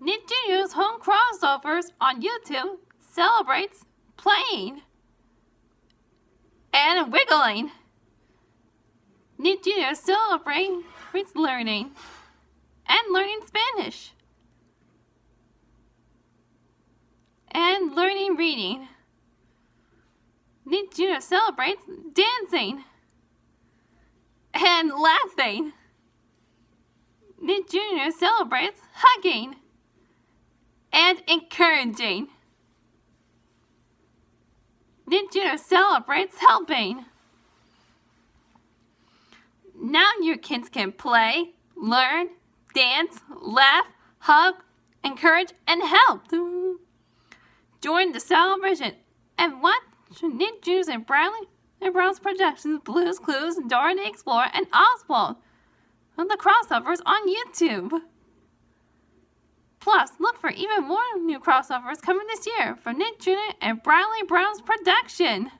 Nick Jr.'s home crossovers on YouTube celebrates playing and wiggling. Nick Jr. celebrates learning and learning Spanish and learning reading. Nick Jr. celebrates dancing and laughing. Nick Jr. celebrates hugging encouraging. Nick Jr. celebrates helping. Now your kids can play, learn, dance, laugh, hug, encourage, and help. Join the celebration and watch Nick Jr. and Bradley and Browne's Productions, Blues Clues, Dora the Explorer, and Oswald on the crossovers on YouTube. Plus, look for even more new crossovers coming this year from Nick Jr. and Bradley Browne's production.